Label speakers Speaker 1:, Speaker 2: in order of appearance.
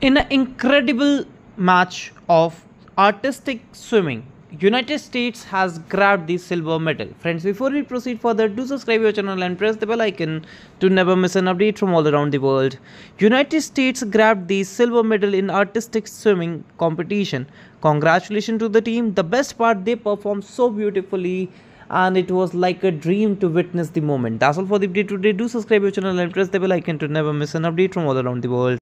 Speaker 1: In an incredible match of artistic swimming, United States has grabbed the silver medal. Friends, before we proceed further, do subscribe your channel and press the bell icon to never miss an update from all around the world. United States grabbed the silver medal in artistic swimming competition. Congratulations to the team. The best part, they performed so beautifully and it was like a dream to witness the moment. That's all for the update today. Do subscribe your channel and press the bell icon to never miss an update from all around the world.